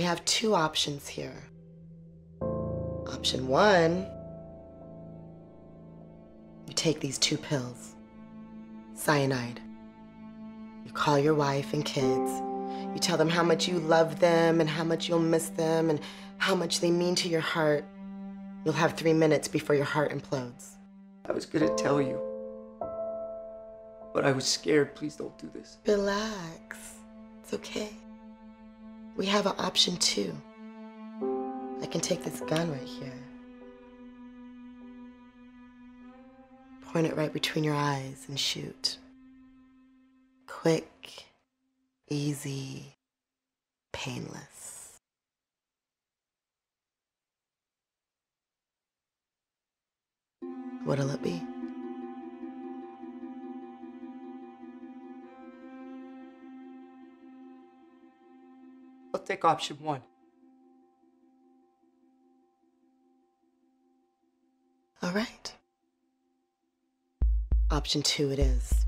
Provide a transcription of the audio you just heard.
We have two options here. Option one, you take these two pills, cyanide. You call your wife and kids. You tell them how much you love them and how much you'll miss them and how much they mean to your heart. You'll have three minutes before your heart implodes. I was gonna tell you. But I was scared. Please don't do this. Relax. It's okay. We have an option too. I can take this gun right here. Point it right between your eyes and shoot. Quick, easy, painless. What'll it be? I'll take option one. All right. Option two it is.